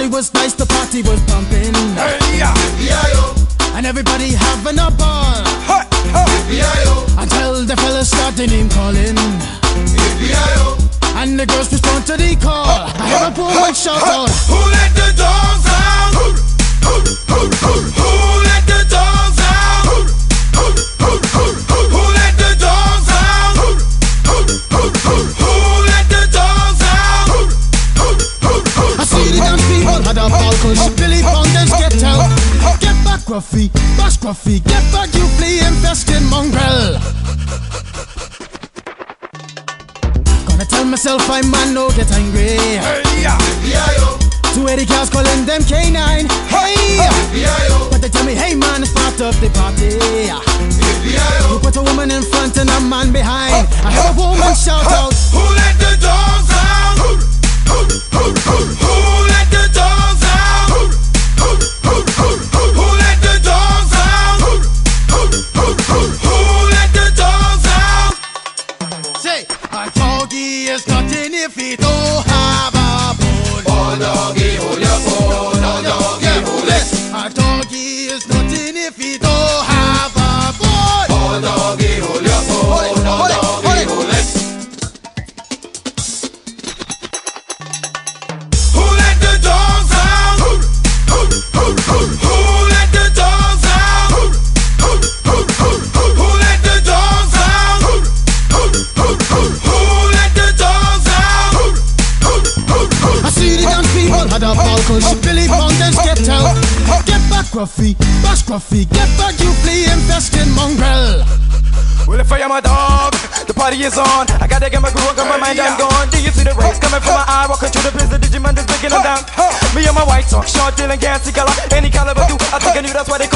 party was nice, the party was pumping. And everybody having a ball. Until the fellas started him calling. And the girls respond to the call. I have a poor shout out. Who let the dogs out? Who, who, who, ball push. Billy Fountains get out. Get back, Gruffy. Bash Gruffy. Get back, you flea infested mongrel. Gonna tell myself I man no get angry. Hey, B.I.O. Two eighty cars calling them K9. Hey! B.I.O. But they tell me, hey man, it's part of the party. B.I.O. You put a woman in front and a man behind. I hear a woman is nothing if it don't oh, people had a ball push. Billy Fountains get out. Get back, Gruffy. Bash Gruffy. Get back, you flea infested mongrel. Well, if I am a dog, the party is on. I gotta get my groove on, my mind, I'm gone. Do you see the rays coming from my eye? Walking through the prison, Digimon is breaking them down. Me and my white talk, short, dealing, gassy color, any caliber do. I think I knew that's why they